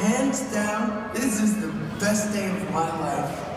hands down, this is the best day of my life.